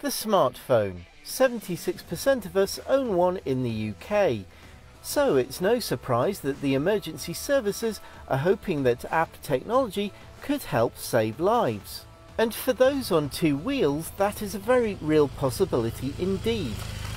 The smartphone. 76% of us own one in the UK. So it's no surprise that the emergency services are hoping that app technology could help save lives. And for those on two wheels, that is a very real possibility indeed.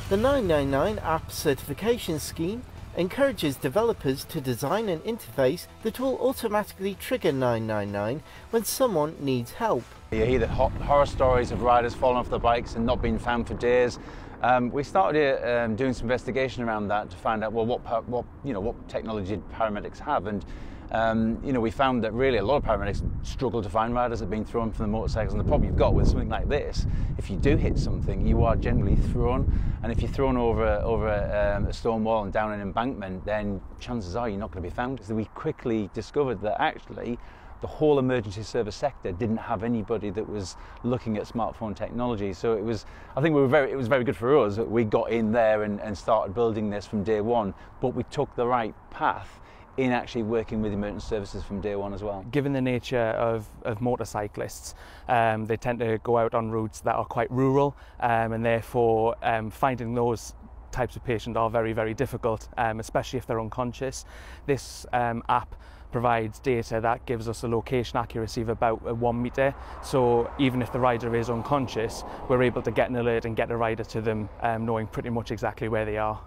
The 999 App Certification Scheme encourages developers to design an interface that will automatically trigger 999 when someone needs help. You hear the horror stories of riders falling off their bikes and not being found for days. Um, we started um, doing some investigation around that to find out well what what you know what technology paramedics have and um, you know, we found that really a lot of paramedics struggle to find riders that have been thrown from the motorcycles. And the problem you've got with something like this, if you do hit something, you are generally thrown. And if you're thrown over over a, um, a stone wall and down an embankment, then chances are you're not going to be found. So we quickly discovered that actually the whole emergency service sector didn't have anybody that was looking at smartphone technology. So it was, I think we were very, it was very good for us that we got in there and, and started building this from day one, but we took the right path in actually working with emergency services from day one as well. Given the nature of, of motorcyclists, um, they tend to go out on routes that are quite rural um, and therefore um, finding those types of patient are very, very difficult, um, especially if they're unconscious. This um, app provides data that gives us a location accuracy of about uh, one metre. So even if the rider is unconscious, we're able to get an alert and get a rider to them um, knowing pretty much exactly where they are.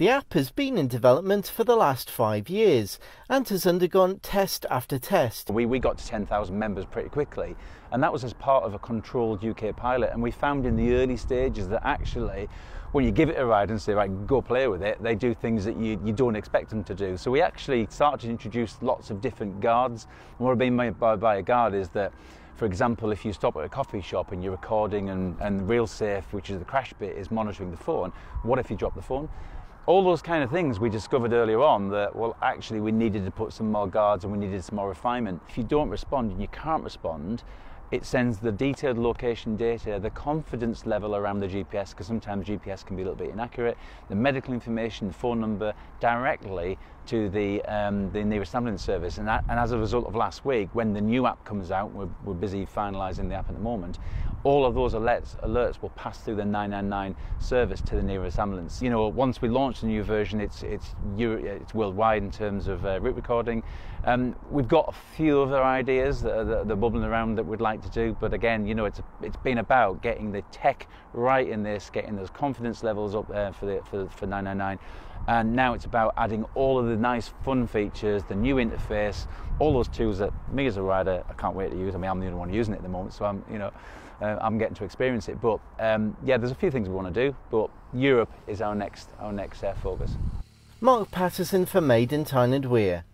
The app has been in development for the last five years and has undergone test after test. We, we got to 10,000 members pretty quickly, and that was as part of a controlled UK pilot. And we found in the early stages that actually, when you give it a ride and say, right, go play with it, they do things that you, you don't expect them to do. So we actually started to introduce lots of different guards. And what I mean by, by a guard is that for example, if you stop at a coffee shop and you're recording and, and RealSafe, which is the crash bit, is monitoring the phone, what if you drop the phone? All those kind of things we discovered earlier on that, well, actually, we needed to put some more guards and we needed some more refinement. If you don't respond and you can't respond, it sends the detailed location data, the confidence level around the GPS, because sometimes GPS can be a little bit inaccurate, the medical information, the phone number, directly to the, um, the nearest ambulance service. And, that, and, as a result of last week, when the new app comes out, we're, we're busy finalising the app at the moment, all of those alerts, alerts will pass through the 999 service to the nearest ambulance. You know, once we launch the new version, it's, it's, it's worldwide in terms of uh, route recording. Um, we've got a few other ideas that are, that are bubbling around that we'd like to do, but again, you know, it's, it's been about getting the tech right in this, getting those confidence levels up there for, the, for, for 999 and now it's about adding all of the nice fun features, the new interface, all those tools that me as a rider I can't wait to use. I mean, I'm the only one using it at the moment, so I'm you know uh, I'm getting to experience it. But um, yeah, there's a few things we want to do, but Europe is our next our next uh, focus. Mark Patterson for Made in and Wear.